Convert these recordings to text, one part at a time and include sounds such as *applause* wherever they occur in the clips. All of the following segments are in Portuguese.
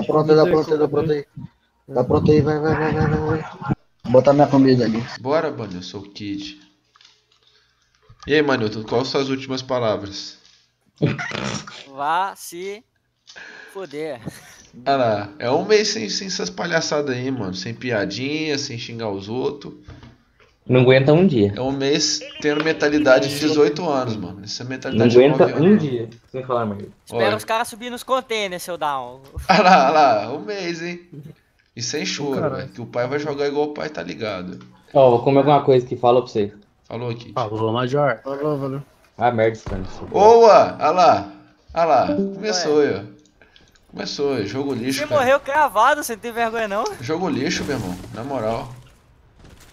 Tá pronto, tá pronto, tá pronto aí. Tá pronto aí, vai, vai, vai, vai, vai. vai. Vou botar minha comida ali. Bora, mano, eu sou o Kid. E aí, Manilton, quais são as últimas palavras? Vá se foder. Ah lá, é um mês sem, sem essas palhaçadas aí, mano. Sem piadinha, sem xingar os outros. Não aguenta um dia. É um mês tendo mentalidade de 18 anos, mano. Essa Não mentalidade de aguenta 9 um dia. Sem falar, Marlon. Espera Olha. os caras subir nos containers, seu down. *laughs* Ah lá, lá, um mês, hein? E sem choro, velho. Que o pai vai jogar igual o pai, tá ligado? Ó, vou comer alguma coisa que fala pra você. Falou aqui. Falou, Major. Falou, valeu. Ah, merda, Stan. Boa! Ah lá, ah lá. Começou aí, ó. Começou aí. Jogo lixo, Você cara. morreu cravado, você não tem vergonha não? Jogo lixo, meu irmão. Na moral.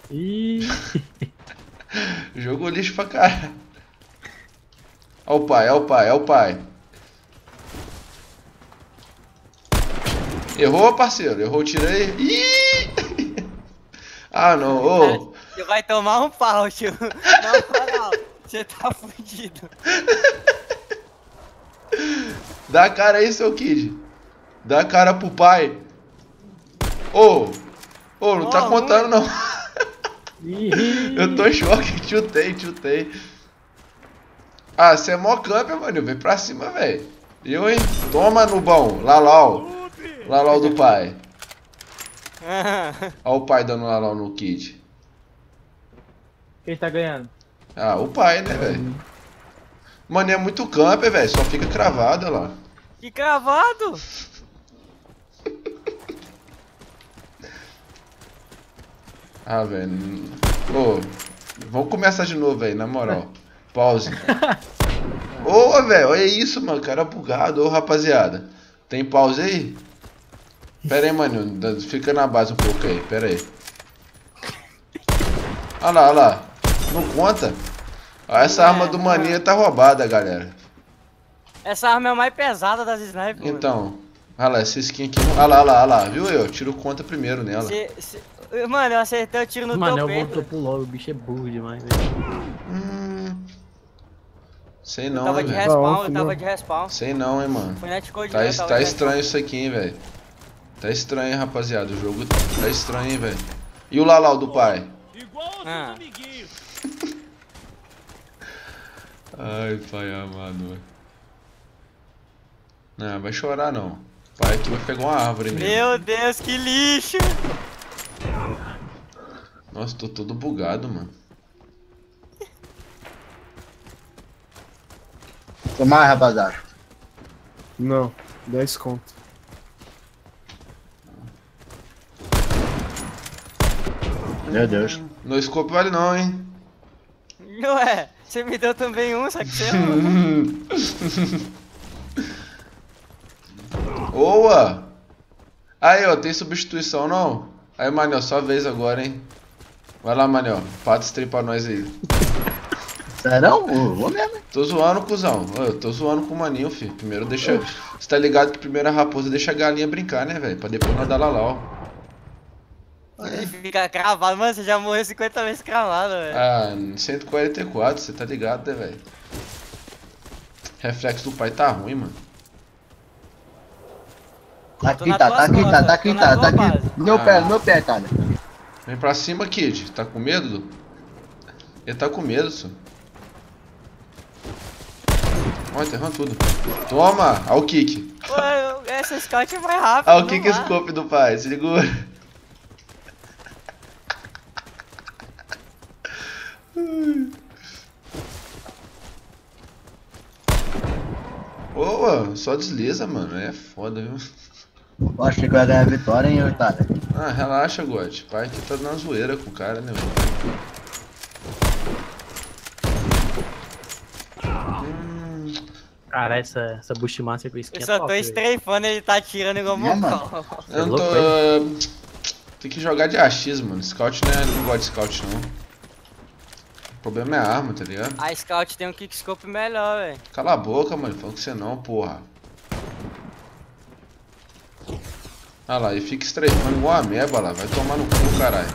*laughs* Ih, Jogo lixo pra caralho. Ó o pai, ó o pai, ó o pai. Errou, parceiro. Errou, tirei. Ih! *laughs* Ah, não. Ô, Você vai tomar um pau, tio. *laughs* Na moral, você tá fudido. dá a cara aí, seu kid. Dá a cara pro pai. Ô, ô, não tá Ó, contando, não. Eu tô em choque. *laughs* Chutei, chutei. Ah, você é mó camper, mano. Vem pra cima, velho. Eu, hein? Toma, Nubão. Lalau. Lalau do pai. *laughs* Olha o pai dando Lalau no kid. Quem tá ganhando? Ah, o pai, né, velho? Mano, é muito camper, velho. Só fica cravado olha lá. que cravado! Ah, velho. Ô, vamos começar de novo, velho, na moral. Pause. *laughs* Ô, velho, olha isso, mano. Cara bugado. Ô, rapaziada. Tem pause aí? Pera aí, mano. Fica na base um pouco aí. Pera aí. Olha lá, olha lá. Não conta. Ó, essa arma do maninha tá roubada, galera. Essa arma é a mais pesada das snipers. Então. Olha lá, essa skin aqui. Olha lá, olha lá, olha lá. Viu eu? Tiro conta primeiro nela. Cê- cê- Mano, eu acertei o tiro no Mano, teu eu peito. voltou pro LoL, o bicho é burro demais, velho. Hum. Sei Eu não, tava hein, de velho. respawn, Não, eu tava de respawn. Sei não, hein, mano. Foi netcode Tá, meu, tava tá estranho isso aqui, hein, velho. Tá estranho, hein, rapaziada. O jogo tá estranho, hein, velho. E o Lalau do pai? Ah. Ai, pai amado. Não, vai chorar não. Pai aqui vai pegar uma árvore mesmo. Meu Deus, que lixo! Nossa, tô todo bugado, mano. Toma mais, rapaziada. Não, 10 conto. Meu Deus. No scope vale não, hein? Ué, você me deu também um, sabe que você *laughs* Boa! Aí, ó, tem substituição não? Aí, Manel, sua vez agora, hein? Vai lá, Manel. Pata stream pra nós aí. Sério? Vou vou mesmo. hein? Tô zoando, cuzão. Eu tô zoando com o maninho, filho. Primeiro deixa. Você tá ligado que primeiro a raposa deixa a galinha brincar, né, velho? Pra depois nós dar lalau. Ele fica cravado, mano, você já morreu 50 vezes cravado, velho. Ah, 144, você tá ligado, né, velho? Reflexo do pai tá ruim, mano. Aqui tá, tua tá aqui, tá, tá aqui, tá, tá aqui. base. No meu Ah. pé, no meu pé, cara. Vem pra cima, Kid. Tá com medo? Ele tá com medo, só. Olha, tá errando tudo. Toma! Olha o kick. Eu- essa scout é mais rápido. Olha o kick dá. scope do pai. Segura. Boa, só desliza, mano. É foda, viu? Eu achei que eu ia ganhar a vitória, hein, Otário? Ah, relaxa, God. Pai aqui tá na zoeira com o cara, né, mano? Cara, essa, essa Bushmaster com skin Eu é só top, tô velho. estreifando ele tá atirando igual É, mano. Eu não louco, tô. Tem que jogar de AX, mano. Scout não, é, não gosta de scout, não. O problema é a arma, tá ligado? A scout tem um kickscope melhor, velho. Cala a boca, mano. Falando que você não, porra. Ah lá, e fica estreifando igual a meba lá. Vai tomar no cu, caralho.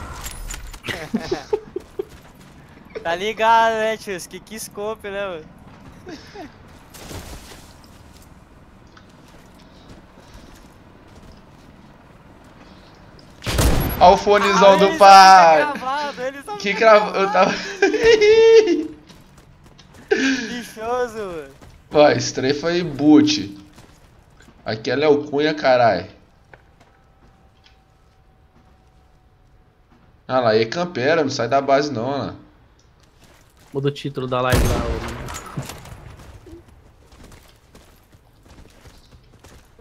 *laughs* Tá ligado, né, tio? Os kickscope, né, mano? Olha o fonezão Ah, do pai. gravado, Que cravo. Eu tava. Lixoso, mano. Ó, estrefa e boot. Aqui é Léo Cunha, carai. Ah lá, e é campera, não sai da base não, lá. Muda o título da live lá. ô.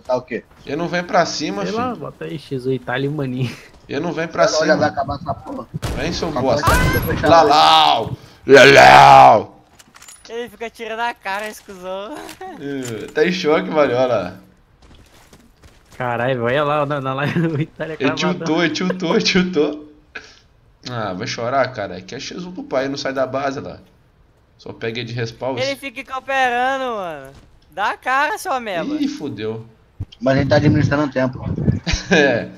Tá o quê? Ele não vem pra cima, Sei lá, filho. bota aí X8 Itália e Maninho. Ele não vem pra Olha, vai cima. acabar essa porra. Vem, seu porra, Lalau! Lalau! Ele fica tirando a cara, esse cuzão. Eh, Tá em choque, velho, olha lá. Caralho, olha lá na, na live do Itália Ele tiltou, ele tiltou, ele tiltou. Ah, vai chorar, cara. Aqui é X1 do pai, não sai da base lá. Só pega ele de respawn. Ele fica cooperando, mano. Dá a cara, sua merda. Ih, fudeu. Mas a gente tá administrando o tempo. *laughs* É.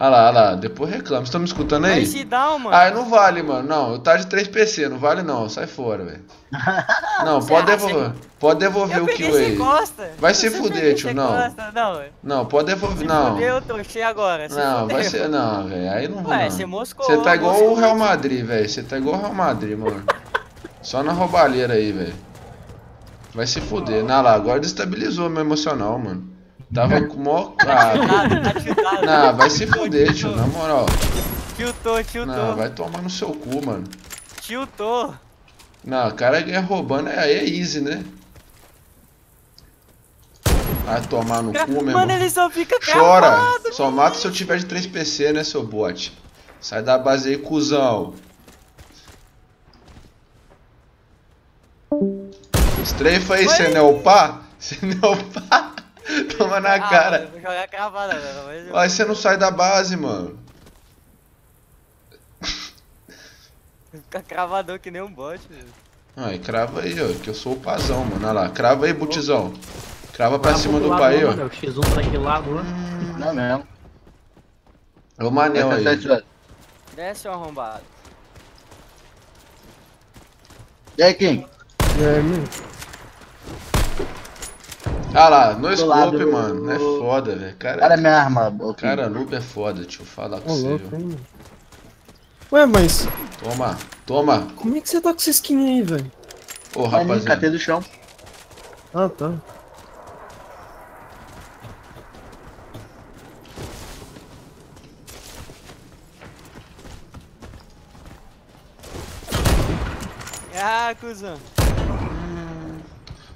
Olha lá, olha lá. Depois reclama. Vocês estão me escutando aí? Vai se down, mano. Ah, não vale, mano. Não, eu tá de 3PC, não vale não. Sai fora, velho. *laughs* Não, pode acha devolver. Pode devolver eu o kill aí. costa. Vai se fuder, tio, não. Não, ué. Não, pode devolver. Se Não. fudeu, eu trouxei agora. Se Não, vai ser. Não, velho. Aí não Ué, não. você moscou. Você tá igual o moscou. Real Madrid, velho. Você tá igual o Real Madrid, mano. Só na roubalheira aí, velho. Vai se fuder. Não, lá, agora destabilizou meu emocional, mano. Tava com mó. Tiltado, tá tiltado. não, vai se fuder, tio, na moral. Tiltou, tiltou. Não, vai tomar no seu cu, mano. Tiltou. Não, o cara ganha roubando, aí é easy, né? Vai tomar no cu, meu Mano, irmão. ele só fica Chora! cravado, Só mata se eu tiver de 3PC, né, seu bot? Sai da base aí, cuzão. Estrefa aí, você não é o pá? Você não é o pá? Toma na Ah, mano, cara. eu vou jogar cravada, velho. mas Aí você não sai da base, mano. Fica cravador que nem um bot, velho. Aí, crava aí, ó, que eu sou o pazão, mano. Olha lá, crava aí, botizão. Crava pra Vai cima do pai, ó. mano, O X1 tá aqui lá. Não é mesmo. É o Manel aí. 17 Desce, ô arrombado. E aí, Kim? Ah lá, no Do scope, lado. mano. É foda, velho. Cara, Cara, é minha arma. Kim. cara noob é foda, tio. Falar com você, louco, viu? Ué, mas Toma, toma. como é que você tá com essa skin aí, velho? Ô, rapaziada. catei do chão. Ah, tá. Ah, cuzão.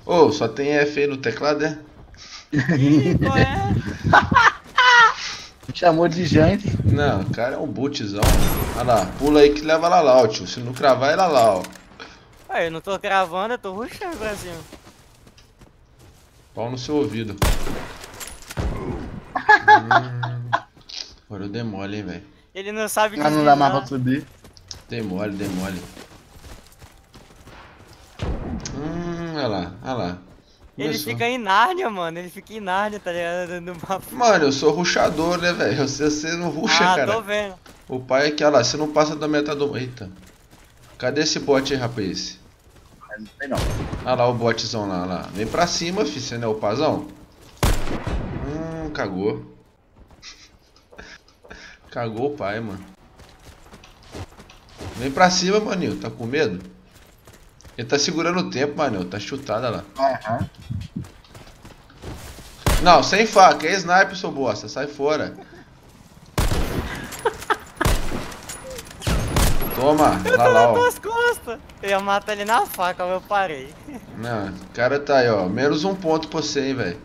Ô, só tem F aí no teclado, é? Ih, qual é? *laughs* Chamou de gente. Não, o cara é um bootzão. Olha lá, pula aí que leva lá lá, tio. Se não cravar, é lá lá, ó. Ué, eu não tô cravando, eu tô ruxando pra cima. Pau no seu ouvido. *laughs* Hum, agora eu dei mole, hein, velho. Ele não sabe Mas não dá mais pra subir. Dei mole, olha lá, lá. Ele Começou. fica em Nárnia, mano. Ele fica em Nárnia, tá ligado? No mapa. Mano, eu sou ruxador, né, velho? Você, você não ruxa, ah, cara. tô vendo. O pai é que, olha lá, você não passa da metade do... Eita. Cadê esse bot aí, rapaz? Não sei não. Olha lá o botzão lá, lá. Vem pra cima, fi, você não é o pazão? Hum, cagou. *laughs* Cagou o pai, mano. Vem pra cima, maninho. Tá com medo? Ele tá segurando o tempo, maninho. Tá chutada lá. Aham. Não, sem faca. É sniper, seu bosta. Sai fora. Toma. Lá lá, ó. Nas costas. Eu ia matar ele na faca, mas eu parei. Não, o cara tá aí, ó. Menos um ponto pra você, hein, velho.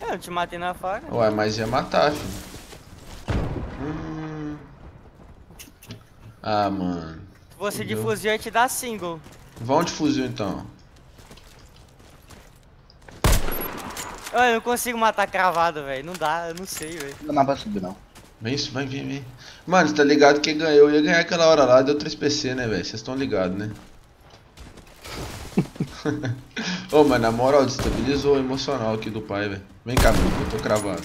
Eu não te matei na faca. Ué, mas ia matar, filho. Hum. Ah, mano. Você de fuzil, eu te dá single. Vão de fuzil então. Eu não consigo matar cravado, velho. Não dá, eu não sei, velho. Não dá pra subir, não. Vem isso, vai, vem, vem. Mano, você tá ligado que quem ganhou ia ganhar aquela hora lá, deu 3PC, né, velho? Vocês estão ligados, né? *laughs* Ô, mas na moral, destabilizou o emocional aqui do pai, velho. Vem cá, mano, eu tô cravado.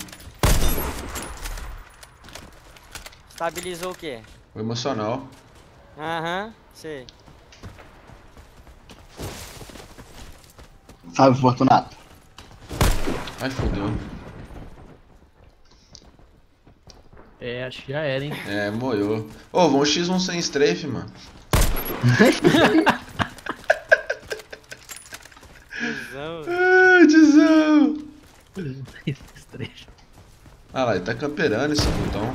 Estabilizou o quê? O emocional. Aham, sei. Salve, Fortunato. Ai, fodeu. É, acho que já era, hein? É, moiou. Ô, vamos X1 sem strafe, mano. Cusão. Ai, tizão. Ah lá, ele tá camperando esse botão.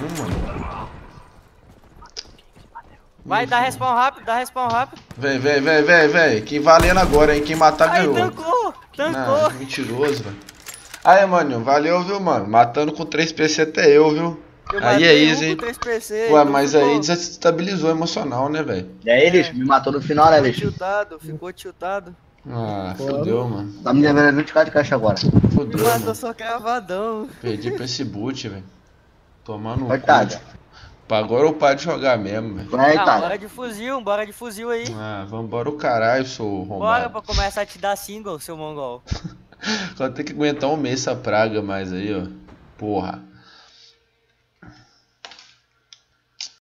Hum, mano. Vai, dá respawn rápido, dá respawn rápido. Vem, vem, vem, vem, vem. Quem valendo agora, hein? Quem matar Aí, ganhou. tancou, tancou. Não, mentiroso, velho. Aí, mano, valeu, viu, mano? Matando com 3 PC até eu, viu? Eu Aí é easy, hein? com 3 PC, Ué, tu mas ficou- aí desestabilizou emocional, né, velho? E aí, lixo? Me matou no final, né, Ficou lixo? tiltado, ficou tiltado. Ah, fodeu, mano. Tá me devendo 20k de caixa agora. Me Fodeu, matou mano. só cravadão. Perdi pra esse boot, velho. Tomando um Coitado. Pra agora eu paro de jogar mesmo, velho. Vai, Ah, tá. bora de fuzil, bora de fuzil aí. Ah, vambora o caralho, sou Bora arrombado. pra começar a te dar single, seu mongol. *laughs* Só tem que aguentar um mês essa praga mais aí, ó. Porra.